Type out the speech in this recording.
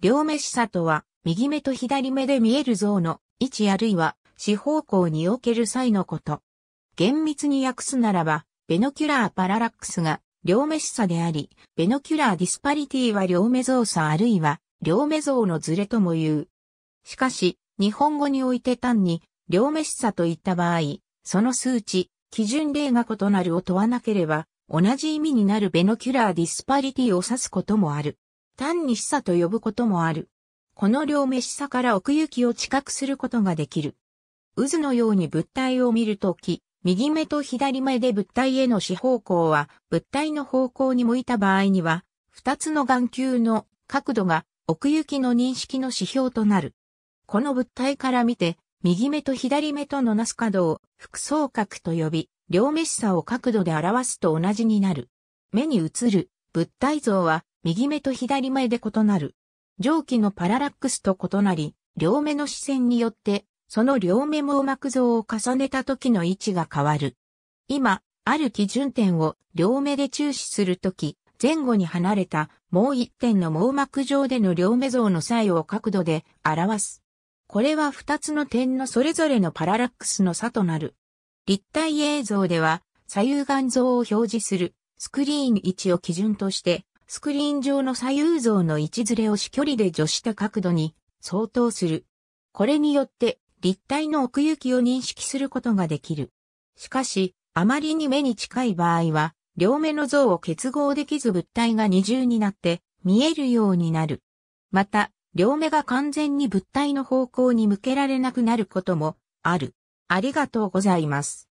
両眼視差とは、右目と左目で見える像の位置あるいは視方向における差異のこと。厳密に訳すならば、 binocular parallax が両眼視差であり、 binocular disparity は両眼像差あるいは両眼像のズレとも言う。しかし、日本語において単に両眼視差といった場合、その数値、基準例が異なるを問わなければ、同じ意味になる binocular disparity を指すこともある。単に視差と呼ぶこともある。この両目視差から奥行きを知覚することができる。渦のように物体を見るとき、右目と左目で物体への四方向は物体の方向に向いた場合には、二つの眼球の角度が奥行きの認識の指標となる。この物体から見て、右目と左目とのなす角を複層角と呼び、両目視差を角度で表すと同じになる。目に映る物体像は右目と左目で異なる。上記のパララックスと異なり、両目の視線によってその両目網膜像を重ねた時の位置が変わる。今、ある基準点を両目で注視するとき、前後に離れたもう一点の網膜上での両目像の際を角度で表す。これは二つの点のそれぞれのパララックスの差となる。立体映像では左右眼像を表示するスクリーン位置を基準としてスクリーン上の左右像の位置ずれを視距離で除した角度に相当する。これによって立体の奥行きを認識することができる。しかし、あまりに目に近い場合は、両目の像を結合できず物体が二重になって見えるようになる。また、両目が完全に物体の方向に向けられなくなることもある。ありがとうございます。